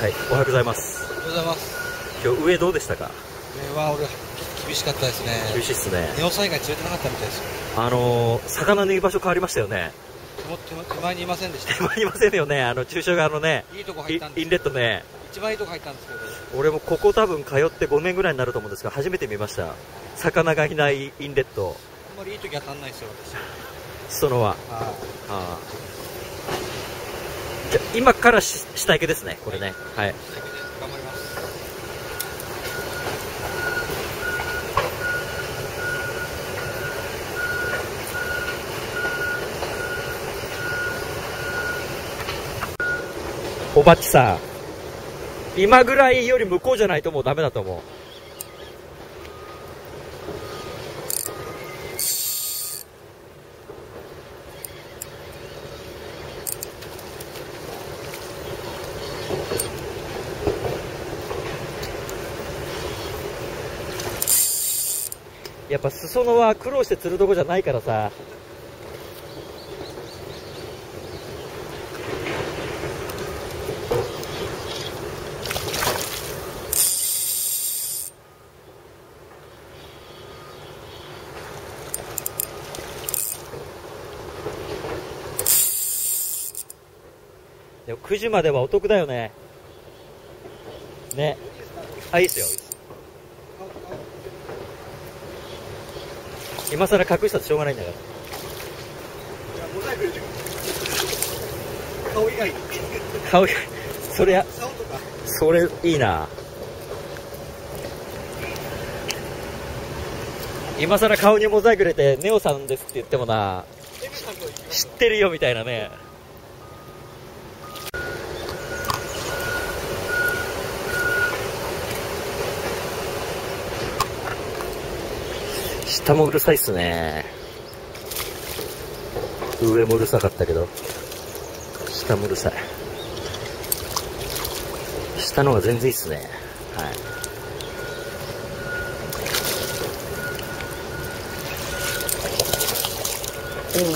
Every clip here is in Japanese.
はい、おはようございます。おはようございます。今日上どうでしたか？上は俺、厳しかったですね。厳しいっすね。ネオ災害連れてなかったみたいですよ。あのー、魚の居場所変わりましたよね。手前にいませんでした。手前にいませんよね、あの、駐車側のね、いいとこ入イったんですインレットね。一番いいとこ入ったんですけど、俺もここ多分通って5年ぐらいになると思うんですが、初めて見ました。魚がいないインレット、あんまりいい時当たんないですよ、私。裾野は。はあーじゃ今からし下行けですね、これね。はい。い。頑張ります。おばっちさん、今ぐらいより向こうじゃないともうダメだと思う。やっぱ裾野は苦労して釣るとこじゃないからさ。でも9時まではお得だよね。ね。あ、いいっすよ。今更隠したってしょうがないんだから。顔以外、顔が、それや、竿とか。それいいな。今更顔にモザイク入れて、ネオさんですって言ってもな、知ってるよみたいなね。下もうるさいっすね。上もうるさかったけど、下もうるさい。下の方が全然いいっすね。はい。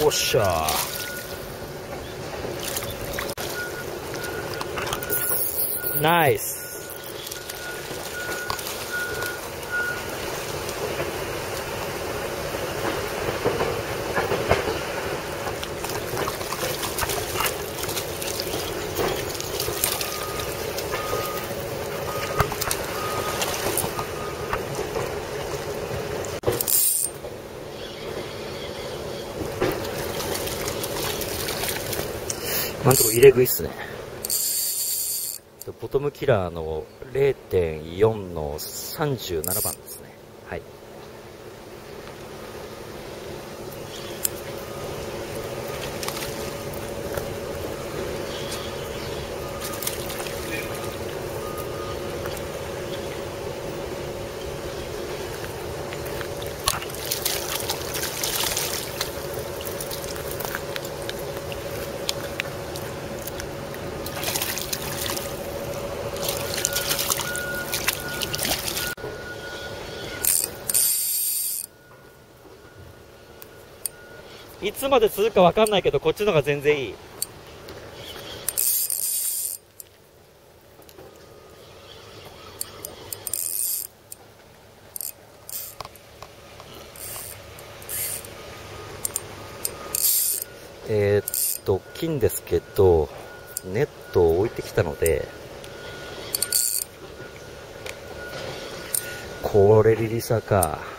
おっしゃナイス今んとこ入れ食いっすね。ボトムキラーの0.4の37番ですね。はい。いつまで続くかわかんないけど、こっちの方が全然いい。えーっと、金ですけど、ネットを置いてきたので、これリリサか。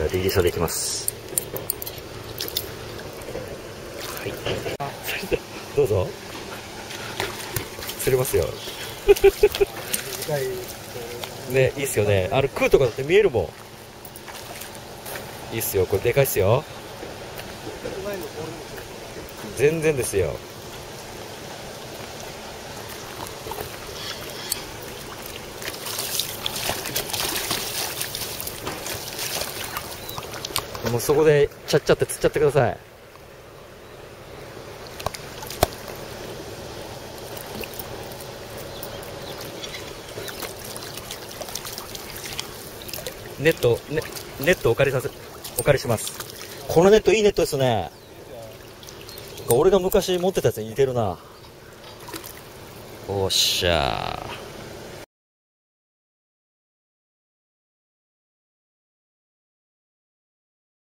じゃあ、リリーサでいきます。はい。それで、どうぞ。釣れますよ。ねいいっすよねあの空とかだって見えるもんいいっすよこれでかいっすよ全然ですよもうそこでちゃっちゃって釣っちゃってくださいネット、ね、ネットお借りさせ、お借りします。このネットいいネットですね。俺が昔持ってたやつに似てるな。おっしゃー。